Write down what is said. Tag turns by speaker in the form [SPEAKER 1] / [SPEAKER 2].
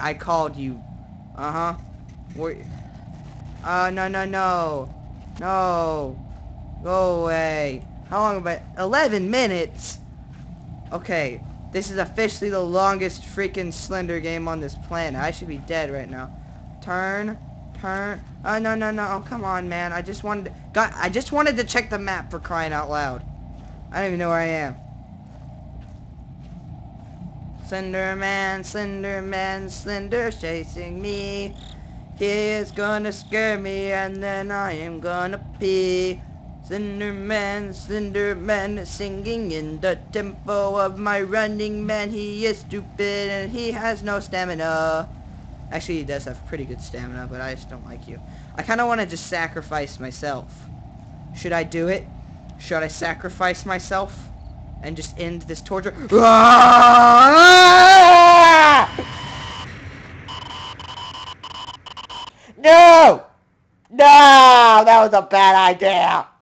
[SPEAKER 1] I called you. Uh-huh. Where... Uh, no, no, no. No. Go away. How long have I... 11 minutes? Okay. This is officially the longest freaking Slender game on this planet. I should be dead right now. Turn. Turn. Oh, no, no, no. Oh, come on, man. I just wanted to... God, I just wanted to check the map for crying out loud. I don't even know where I am. Slender Man, Slender Man, Slender chasing me. He is gonna scare me and then I am gonna pee. Slender Man, Slender Man, singing in the tempo of my running man. He is stupid and he has no stamina. Actually, he does have pretty good stamina, but I just don't like you. I kind of want to just sacrifice myself. Should I do it? Should I sacrifice myself? and just end this torture. Ah! No! No! That was a bad idea!